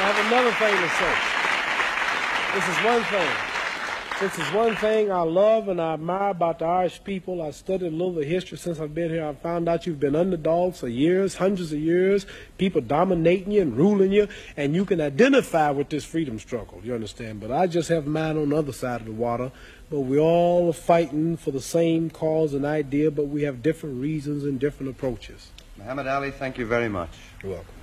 I have another thing to say. This is one thing. This is one thing I love and I admire about the Irish people. I studied a little of history since I've been here. I found out you've been underdogs for years, hundreds of years, people dominating you and ruling you, and you can identify with this freedom struggle, you understand? But I just have mine on the other side of the water. But we all are fighting for the same cause and idea, but we have different reasons and different approaches. Muhammad Ali, thank you very much. You're welcome.